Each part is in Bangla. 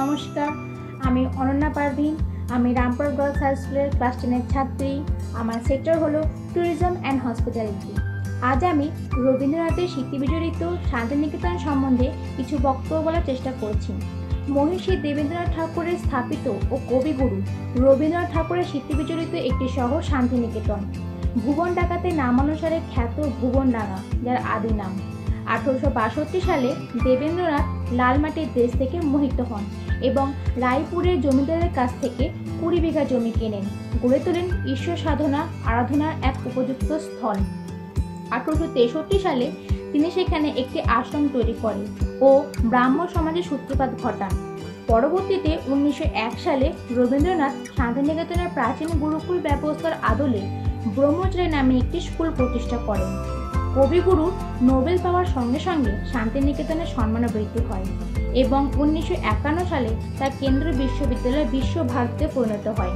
নমস্কার। আমি অনন্যা পারভিন আমি রামপুর গার্লস হাই স্কুলের ক্লাস টেনের ছাত্রী। আমার সেক্টর হলো ট্যুরিজম অ্যান্ড হসপিটালিটি আজ আমি রবীন্দ্রনাথের স্মৃতিবিজড়িত শান্তিনিকেতন সম্বন্ধে কিছু বক্তব্য বলার চেষ্টা করছি। মহিষী দেবেন্দ্রনাথ ঠাকুরের স্থাপিত ও কবিগুরু রবীন্দ্রনাথ ঠাকুরের স্মৃতিবিজড়িত একটি শহর, শান্তিনিকেতন। ভুবন ডাকাতে নামানুসারে খ্যাত ভুবন ডাঙা যার আদি নাম। আঠারোশো বাষট্টি সালে দেবেন্দ্রনাথ লালমাটির দেশ থেকে মোহিত হন। এবং রায়পুরের জমিদারের কাছ থেকে কুড়ি বিঘা জমি কেনেন। গড়ে তোলেন ঈশ্বর সাধনা আরাধনার এক উপযুক্ত স্থল। আঠারোশো তেষট্টি সালে তিনি সেখানে একটি আশ্রম তৈরি করেন ও ব্রাহ্ম সমাজের সূত্রপাত ঘটান। পরবর্তীতে উনিশশো এক সালে রবীন্দ্রনাথ শান্তিনিকেতনের প্রাচীন গুরুকুল ব্যবস্থার আদলে ব্রহ্মচারী নামে একটি স্কুল প্রতিষ্ঠা করেন। কবিগুরু নোবেল পাওয়ার সঙ্গে সঙ্গে শান্তিনিকেতনের সম্মান বৃদ্ধি হয় এবং উনিশশো একান্ন সালে তার কেন্দ্রীয় বিশ্ববিদ্যালয় বিশ্বভারতীতে পরিণত হয়।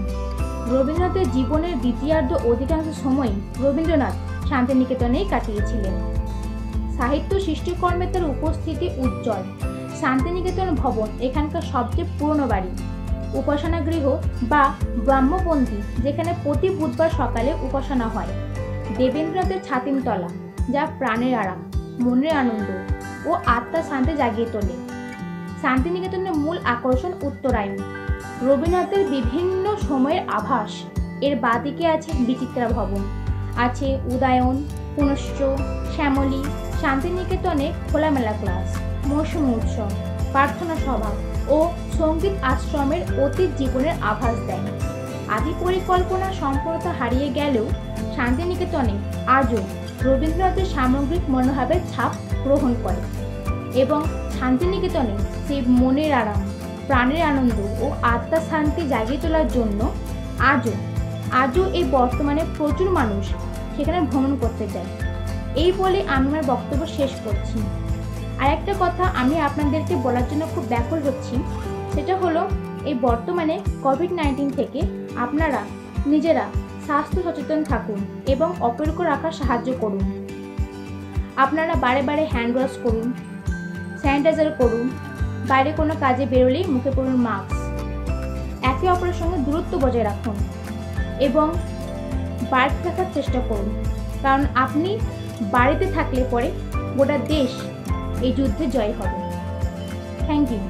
রবীন্দ্রনাথের জীবনের দ্বিতীয়ার্ধ অধিকাংশ সময়ই রবীন্দ্রনাথ শান্তিনিকেতনেই কাটিয়েছিলেন। সাহিত্য সৃষ্টিকর্মে তার উপস্থিতি উজ্জ্বল। শান্তিনিকেতন ভবন এখানকার সবচেয়ে পুরনো বাড়ি। উপাসনা গৃহ বা ব্রাহ্মপন্থী যেখানে প্রতি বুধবার সকালে উপাসনা হয়। দেবেন্দ্রনাথের ছাতিমতলা। যা প্রাণের আরাম, মনের আনন্দ ও আত্মার শান্তি জাগিয়ে তোলে। শান্তিনিকেতনের মূল আকর্ষণ উত্তরায়ণ। রবীন্দ্রনাথের বিভিন্ন সময়ের আভাস, এর বাদিকে আছে বিচিত্রা ভবন। আছে উদয়ন পুনশ্চ শ্যামলী, শান্তিনিকেতনে খোলামেলা ক্লাস, মৌসুম উৎসব, প্রার্থনা সভা ও সংগীত আশ্রমের অতীত জীবনের আভাস দেয়। আদি পরিকল্পনা সম্পূর্ণতা হারিয়ে গেলেও শান্তিনিকেতনে আজও রবীন্দ্রনাথের সামগ্রিক মনোভাবের ছাপ গ্রহণ করে এবং শান্তিনিকেতনে সেই মনের আরাম, প্রাণের আনন্দ ও আত্মার শান্তি জাগিয়ে তোলার জন্য আজও আজও এই বর্তমানে প্রচুর মানুষ সেখানে ভ্রমণ করতে যায় এই বলে আমি আমার বক্তব্য শেষ করছি। আর একটা কথা আমি আপনাদেরকে বলার জন্য খুব ব্যাকুল হচ্ছি, সেটা হলো এই বর্তমানে কোভিড নাইন্টিন থেকে আপনারা নিজেরা স্বাস্থ্য সচেতন থাকুন এবং অপরকে রাখার সাহায্য করুন। আপনারা বারে বারে হ্যান্ড ওয়াশ করুন স্যানিটাইজার করুন, বাইরে কোনো কাজে বেরোলেই মুখে পড়ুন মাস্ক একে অপরের সঙ্গে দূরত্ব বজায় রাখুন এবং বাড়িতে থাকার চেষ্টা করুন। কারণ আপনি বাড়িতে থাকলে পরে গোটা দেশ এই যুদ্ধে জয় হবে। Thank you